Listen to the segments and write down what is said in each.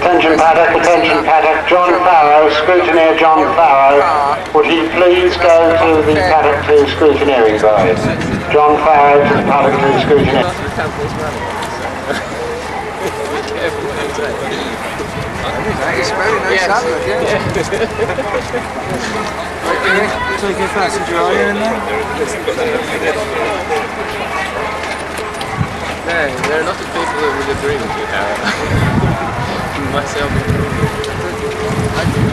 Attention paddock, attention paddock. John Farrow, scrutineer John Farrow. Would he please go to the paddock to scrutineering side? John Farrow to the paddock to scrutineering. It's very nice yeah. Take a passenger, are you in there? Nee, they're not the people with the dream you have. Myself included.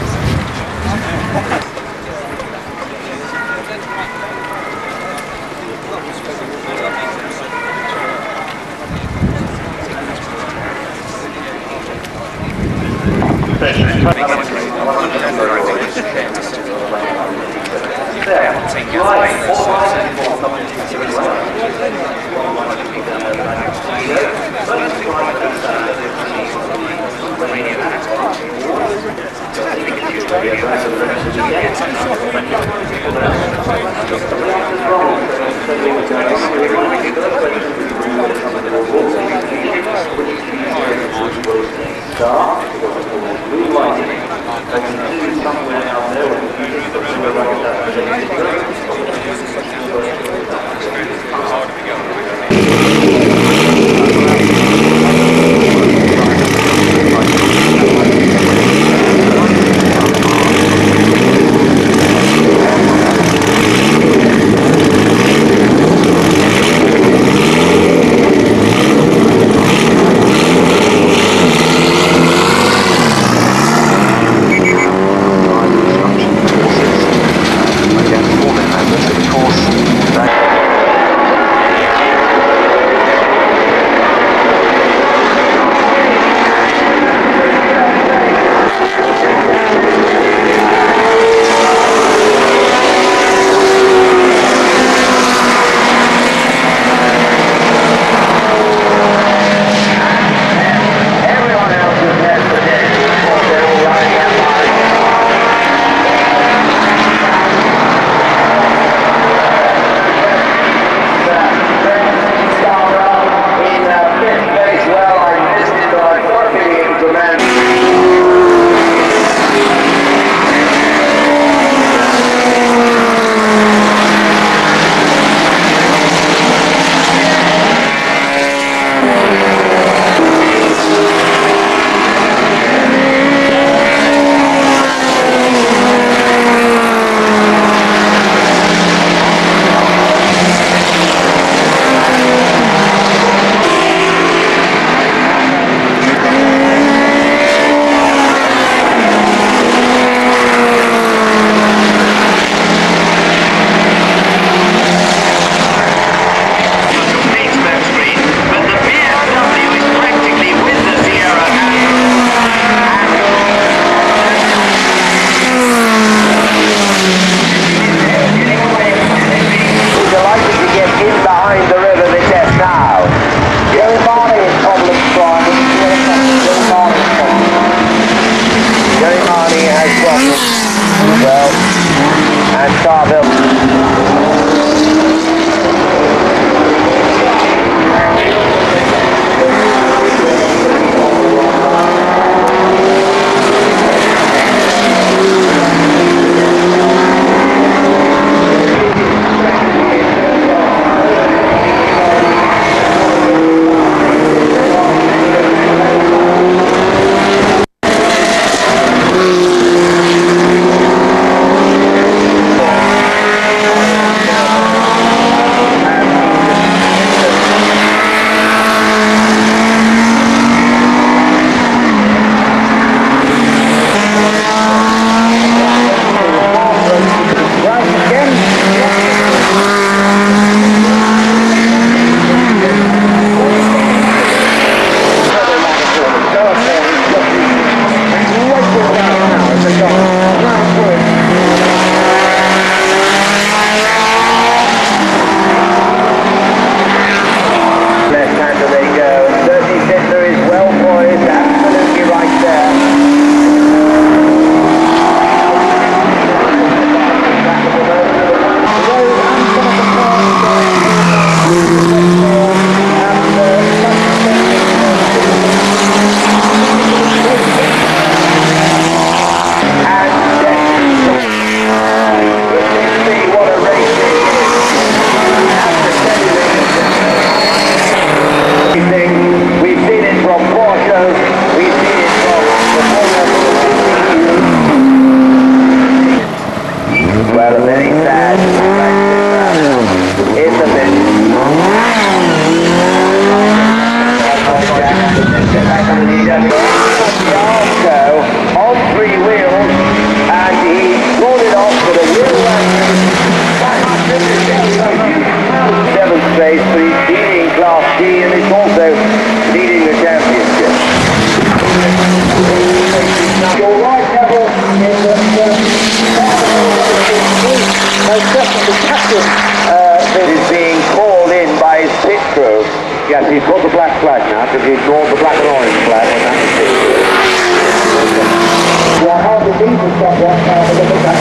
Delighted to get in behind the river this is now. Joe Marley is problem driving. Joe problem. Joe Marley has problems well. And Starville. Ignored the black and orange flag when that was hit. Yeah, how the diesel stop that now,